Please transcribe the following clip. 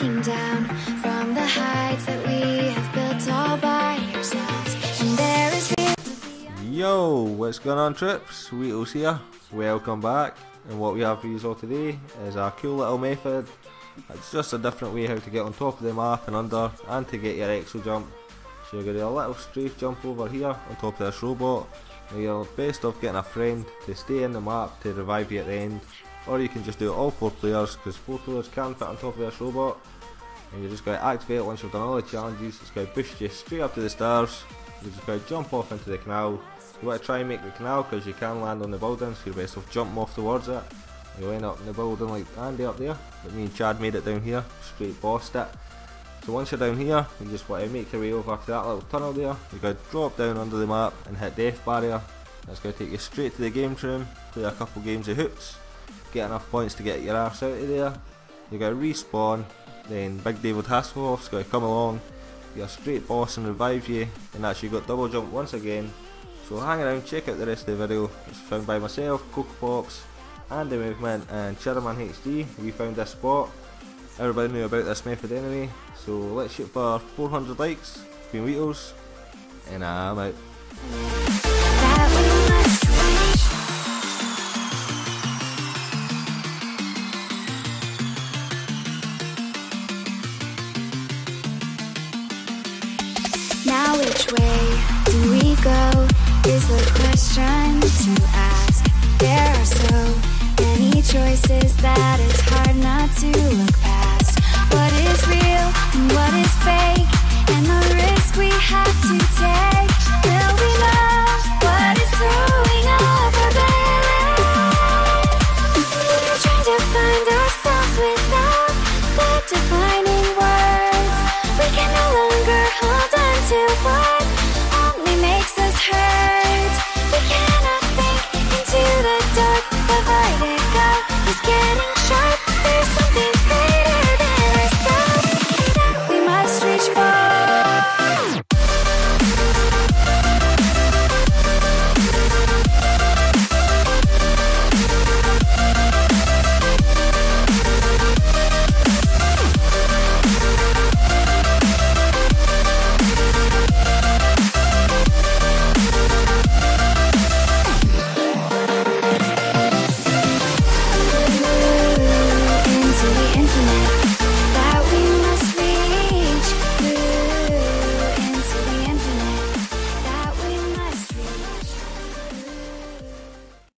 looking down from the heights that we have built all by ourselves. Yo, what's going on, trips? Weetles here. Welcome back. And what we have for you all today is a cool little method. It's just a different way how to get on top of the map and under and to get your exo jump. So you're going to do a little strafe jump over here on top of this robot. And you're best off getting a friend to stay in the map to revive you at the end or you can just do all four players because four players can fit on top of this robot. And you're just going to activate it once you've done all the challenges. It's going to boost you straight up to the stars. You're just going to jump off into the canal. You want to try and make the canal because you can land on the building so you're best off jumping off towards it. You end up in the building like Andy up there but me and Chad made it down here straight bossed it. So once you're down here you just want to make your way over to that little tunnel there. You got to drop down under the map and hit death barrier. That's going to take you straight to the game room play a couple games of hoops get enough points to get your ass out of there you got to respawn then Big David Hasselhoff's to come along a straight boss and revive you and actually got double jump once again so hang around, check out the rest of the video. It's found by myself, Coco Andy Movement and ChadderMan HD. We found this spot. Everybody knew about this method anyway. So let's shoot for 400 likes. Been Weetles. And I'm out. Now which way do we go is the question to ask. There are so many choices that it's hard not to look past. What is real and what is fake? to what only makes us hurt.